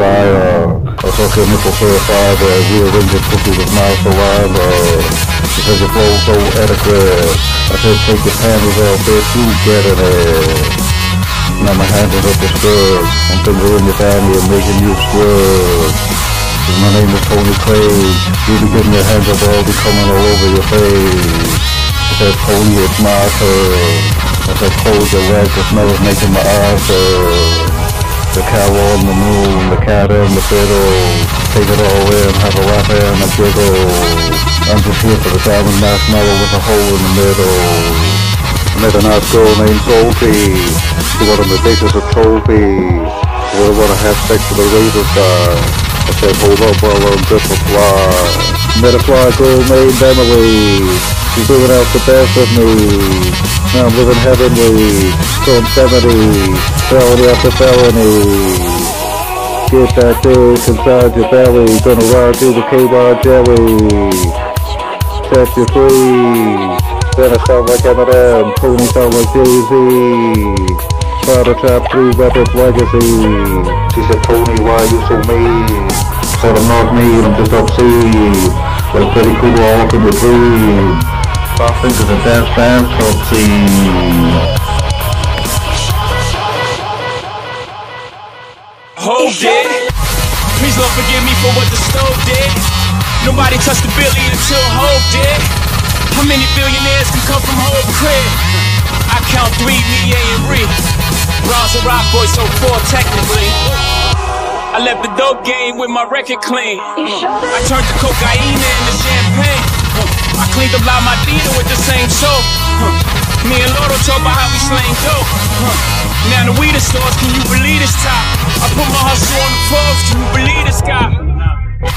I was talking nipple purified, uh, rearranging cookies with mouth saliva. Because your flow's so adequate. I said take your panties off, bitch, you getting it. Now my hands are up the skirt. I'm fingering your family and making you squirt. My name is Tony Clay. You be getting your hands up, I'll be coming all over your face. I said, Tony, it's my turn. I said, close your legs, the smell is making my eyes hurt. The cow on the moon, the cat in the fiddle. Take it all in, have a laugh and a giggle. I'm just here for the diamond marshmallow with a hole in the middle. I met a nice girl named Sophie. She wanted me to take as a trophy. She didn't want to have sex with a razor star. I said, hold up while I'm just a fly. Met a fly girl named Emily. She's living out the uh, best of me. Now I'm living heavenly. So I'm 70. Felony after felony. Get that dick inside your belly. Gonna ride through the K-Bar jelly. Set you free. Then I sound like Eminem. Tony sound like Jay-Z. Try trap through Rapper's legacy. She said, Tony, why you so mean? Said I'm not mean, I'm just obscene. Like Betty Cooper off in the dream. Five fingers and dance dance obscene. Hold it. Please Lord forgive me for what the stove did. Nobody touched the Billy until Hov did. How many billionaires can come from Hov crib? I count three, me, A, and Ri. Bronze and Rock Boy, so four technically. I left the dope game with my record clean. I turned the cocaine into champagne. I cleaned up La Madina with the same soap. Me and Loro talk about how we slang dope. Now the weed stores, can you believe this top? I put my hustle on the pause, can you believe this guy?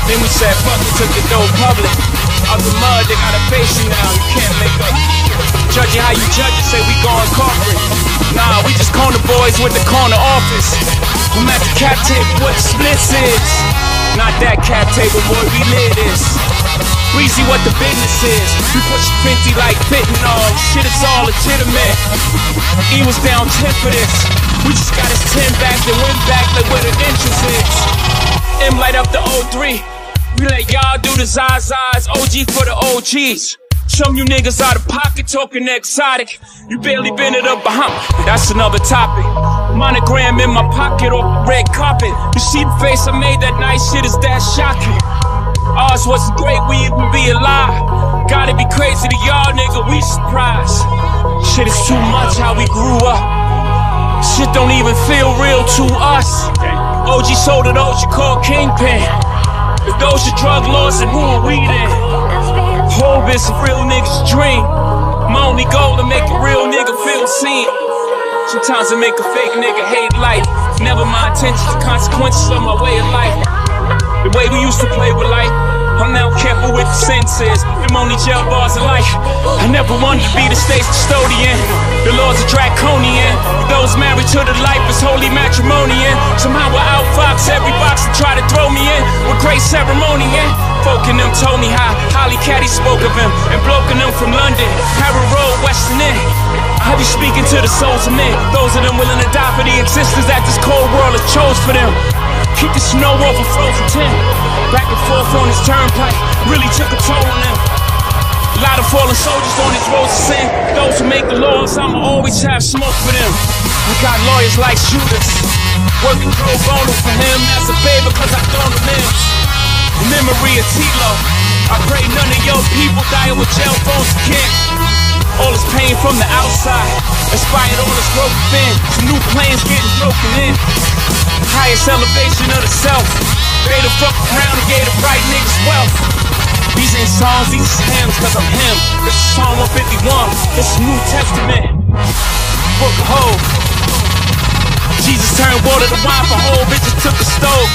Then we said fuck it, took the dope public. Out the mud, they gotta face you now, you can't make up. Judging how you judge it, say we going corporate. Nah, we just corner boys with the corner office. I'm at the cap tip, what splits is. Not that cap table, boy, we live this. We see what the business is. We push 50 like fentanyl. Shit is all legitimate. He was down 10 for this. We just got his 10 back and went back like where the interest is. M light up the 03. We let y'all do the Zazas. OG for the OGs. Some you niggas out of pocket talking exotic. You barely been it up behind. That's another topic. Monogram in my pocket or red carpet. You see the face I made that night, shit is that shocking. Ours wasn't great, we even be alive. Gotta be crazy to y'all, nigga, we surprised. Shit is too much how we grew up. Shit don't even feel real to us. OG sold it, OG called Kingpin. If those are drug lords, then who are we then? Hov it's a real nigga's dream. My only goal to make a real nigga feel seen. Sometimes I make a fake nigga hate life. Never my intentions, the consequences of my way of life. The way we used to play with life. I'm now careful with the senses. Them only jail bars of life. I never wanted to be the state's custodian. The laws are draconian. Those married to the life is holy matrimonian. Somehow I outfox every box that try to throw me in with great ceremony. And folk in them told me how Holly Caddy spoke of him and bloke in them from London, Harrow Road, Western End. I be speaking to the souls of men, those of them willing to die for the existence that this cold world has chose for them. Keep the snow a frozen tin. Back and forth on his turnpike really took a toll on them. A lot of fallen soldiers on his road to sin. Those who make the laws, I'ma always have smoke for them. We got lawyers like shooters, working pro bono for him as a favor, cause I thrown him in. Memory Tilo, I pray none of your people dying with jail phones again. All this pain from the outside inspired all this growth within. Some new plans getting broken in. Highest elevation of the self. They the fuck around and gave the right niggas wealth. These ain't songs, these is hymns, cause I'm him. This is Psalm 151, this is New Testament. Book of Hov. Jesus turned water to wine for whole bitches took a stove.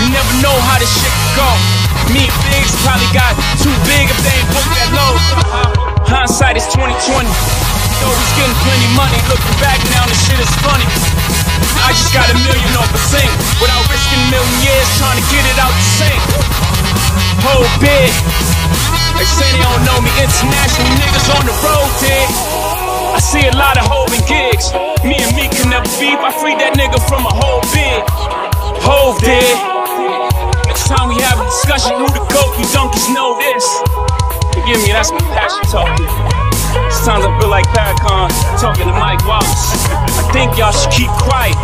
You never know how this shit could go. Me and Biggs probably got too big if they ain't booked that low. Uh-huh. Hindsight is 2020. Though he's getting plenty money, looking back now, the shit is funny. I just got a million off a sing without risking a million years trying to get it out the sink. Whole big. They say they don't know me, international niggas on the road, dig. I see a lot of holding gigs. Me and me can never beef. I freed that nigga from a whole big. Know this. Forgive me, that's my passion talking. Sometimes I feel like Farrakhan talking to Mike Wallace. I think y'all should keep quiet.